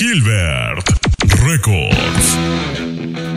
Gilbert Records.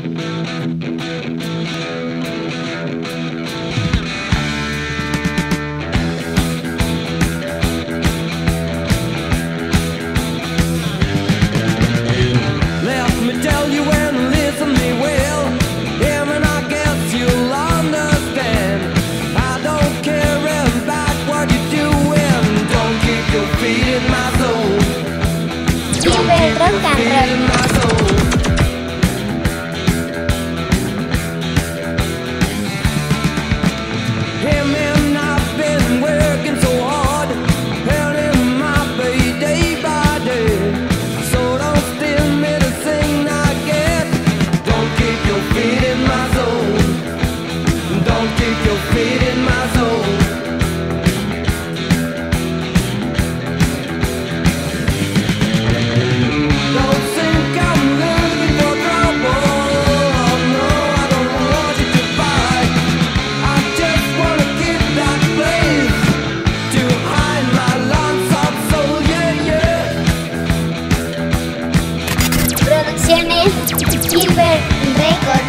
es Gilbert Records.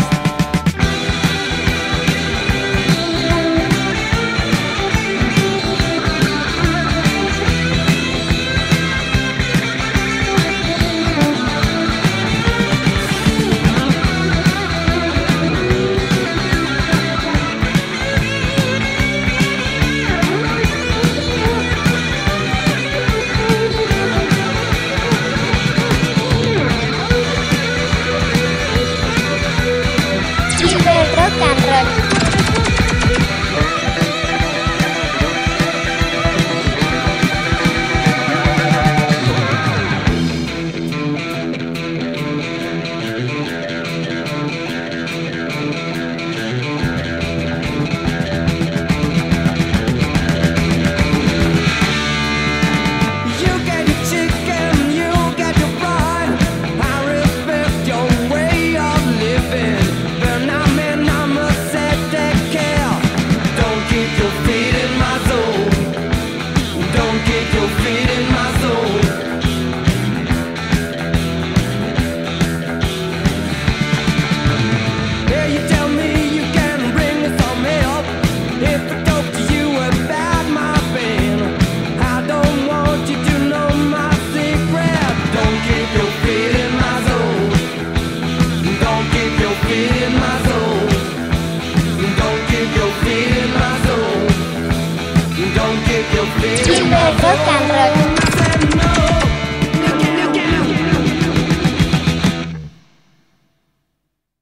y rock and roll.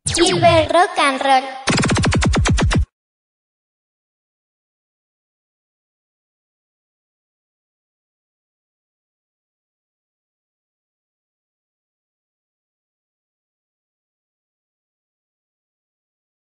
Silver Rock and Roll.